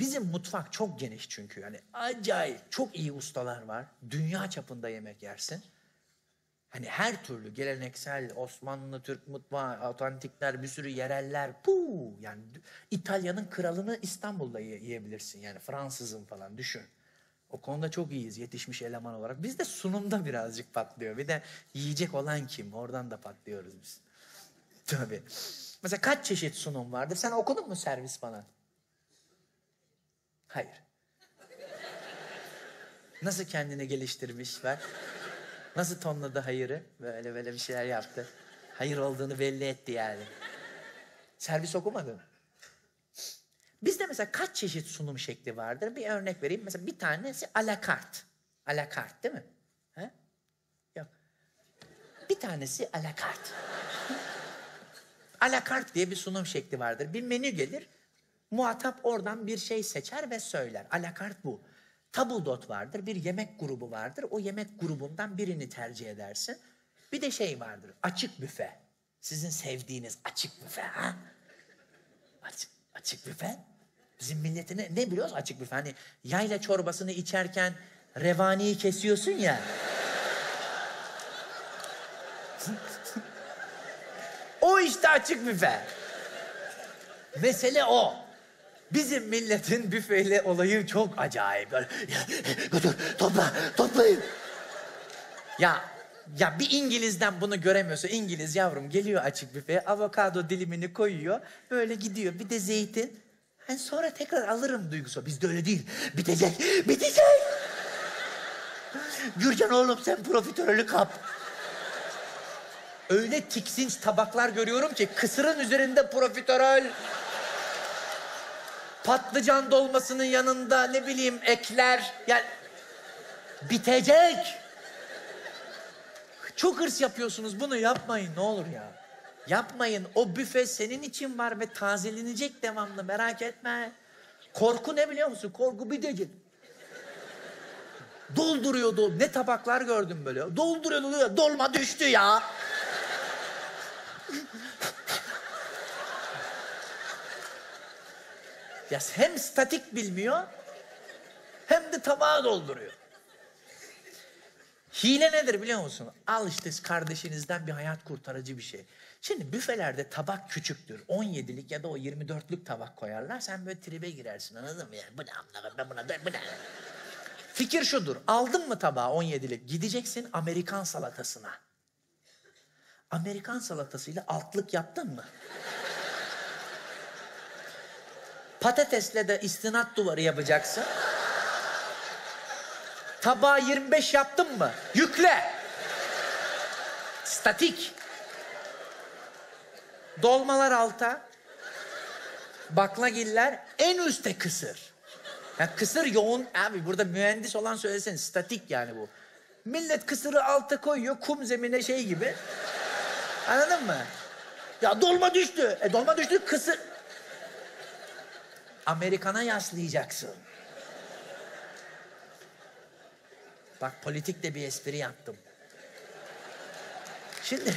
Bizim mutfak çok geniş çünkü. Yani acayip çok iyi ustalar var. Dünya çapında yemek yersin. Hani her türlü geleneksel Osmanlı, Türk mutfağı, otantikler, bir sürü yereller. Puu, yani İtalya'nın kralını İstanbul'da ye- yiyebilirsin. Yani Fransızın falan düşün. O konuda çok iyiyiz yetişmiş eleman olarak. Biz de sunumda birazcık patlıyor. Bir de yiyecek olan kim? Oradan da patlıyoruz biz. Tabii. Mesela kaç çeşit sunum vardır? Sen okudun mu servis falan? Hayır. Nasıl kendini geliştirmiş ver? Nasıl tonladı hayırı? Böyle böyle bir şeyler yaptı. Hayır olduğunu belli etti yani. Servis okumadın. Bizde mesela kaç çeşit sunum şekli vardır? Bir örnek vereyim. Mesela bir tanesi alakart. Alakart değil mi? He? Yok. Bir tanesi alakart. alakart diye bir sunum şekli vardır. Bir menü gelir. Muhatap oradan bir şey seçer ve söyler. Alakart bu. Tabldot vardır. Bir yemek grubu vardır. O yemek grubundan birini tercih edersin. Bir de şey vardır. Açık büfe. Sizin sevdiğiniz açık büfe. Ha? Açık, açık büfe. Bizim milletine ne biliyoruz açık büfe? Hani yayla çorbasını içerken revaniyi kesiyorsun ya. o işte açık büfe. Mesele o. Bizim milletin büfeyle olayı çok acayip. Böyle, götür, topla, toplayın. Ya ya bir İngiliz'den bunu göremiyorsa İngiliz yavrum geliyor açık büfeye avokado dilimini koyuyor böyle gidiyor bir de zeytin. Ben sonra tekrar alırım duygusu. Bizde öyle değil. Bitecek, bitecek. Gürcan oğlum sen profiterolü kap. Öyle tiksinç tabaklar görüyorum ki kısırın üzerinde profiterol. Patlıcan dolmasının yanında ne bileyim ekler. Yani bitecek. Çok hırs yapıyorsunuz. Bunu yapmayın ne olur ya. Yapmayın. O büfe senin için var ve tazelenecek devamlı. Merak etme. Korku ne biliyor musun? Korku bir değil. Dolduruyor dol. Ne tabaklar gördüm böyle. Dolduruyor dolduruyor. Dolma düştü ya. Ya hem statik bilmiyor hem de tabağı dolduruyor. Hile nedir biliyor musun? Al işte kardeşinizden bir hayat kurtarıcı bir şey. Şimdi büfelerde tabak küçüktür. 17'lik ya da o 24'lük tabak koyarlar. Sen böyle tribe girersin anladın mı? Yani bu ne amına ben buna bu ne? Fikir şudur. Aldın mı tabağı 17'lik? Gideceksin Amerikan salatasına. Amerikan salatasıyla altlık yaptın mı? Patatesle de istinat duvarı yapacaksın. Tabağı 25 yaptın mı? Yükle. Statik. Dolmalar alta. Baklagiller en üste kısır. Ya kısır yoğun. Abi burada mühendis olan söylesene. Statik yani bu. Millet kısırı alta koyuyor. Kum zemine şey gibi. Anladın mı? Ya dolma düştü. E dolma düştü kısır. Amerikan'a yaslayacaksın. Bak politik de bir espri yaptım. Şimdi